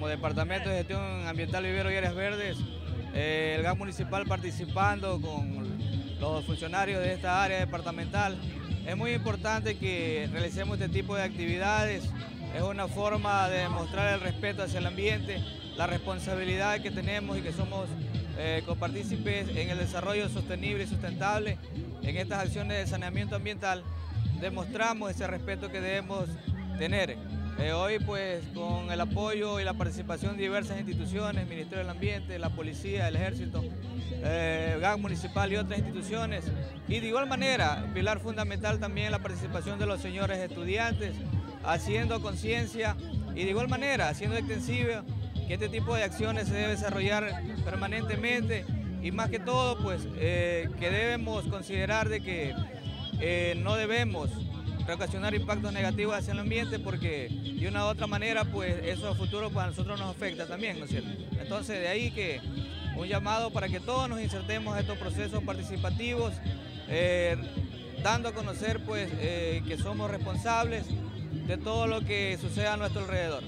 como Departamento de Gestión Ambiental Vivero y Áreas Verdes, eh, el GAM municipal participando con los funcionarios de esta área departamental. Es muy importante que realicemos este tipo de actividades, es una forma de demostrar el respeto hacia el ambiente, la responsabilidad que tenemos y que somos eh, copartícipes en el desarrollo sostenible y sustentable en estas acciones de saneamiento ambiental, demostramos ese respeto que debemos tener. Eh, hoy pues con el apoyo y la participación de diversas instituciones, Ministerio del Ambiente, la Policía, el Ejército, eh, GAN Municipal y otras instituciones. Y de igual manera, pilar fundamental también la participación de los señores estudiantes, haciendo conciencia y de igual manera haciendo extensivo que este tipo de acciones se debe desarrollar permanentemente y más que todo pues eh, que debemos considerar de que eh, no debemos ocasionar impactos negativos hacia el ambiente porque de una u otra manera pues eso a futuro para nosotros nos afecta también, ¿no es cierto? Entonces de ahí que un llamado para que todos nos insertemos en estos procesos participativos, eh, dando a conocer pues que somos responsables de todo lo que sucede a nuestro alrededor.